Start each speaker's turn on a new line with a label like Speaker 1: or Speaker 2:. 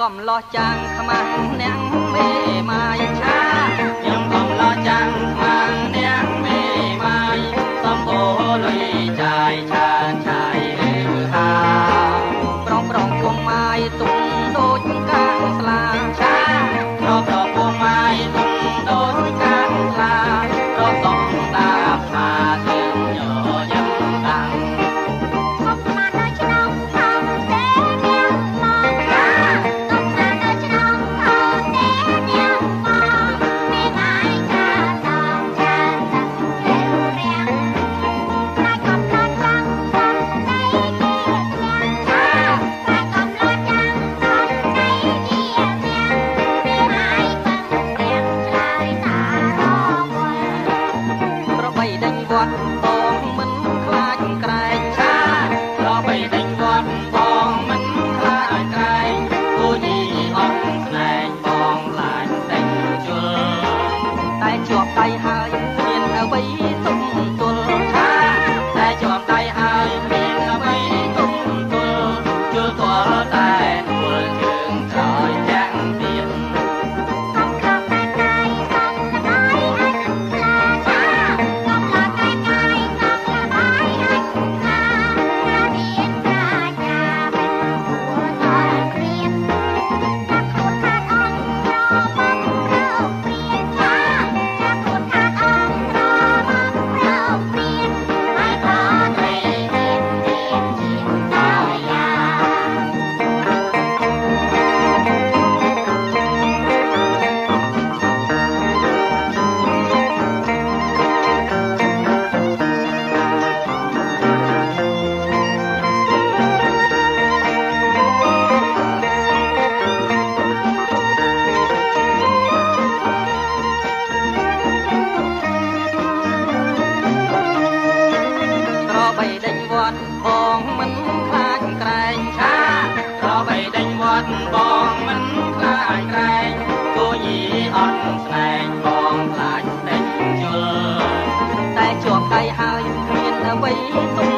Speaker 1: កំឡោះចាំងខ្មាំងអ្នកមេម៉ាយឆាខ្ញុំកំឡោះចាំងខ្មាំងអ្នកមេម៉ាយសំគោលុយចាយឆានឆាយរើអាប្រងប្រងគុំម៉ាយទុំដូចកាំងស្លាឆាប្រប្រគុំម៉ាយទុំដូចកាំងស្លាប្រសំតា បងមិនខ្លាចក្រែងឆាដល់បីដេញវត្តបងមិនខ្លាចក្រែងគូនីអត់ស្នែងបងឡាញដេញជុលតែជាប់ដៃហើយគ្មានអ្វីទុំទល់ឆាតែជាប់ដៃហើយគ្មានអ្វីទុំទល់ជុលទល់តែ ស្នែងបងខ្លាចដេញជុលតែជាប់ដៃហើយគ្មានអ្វីទុក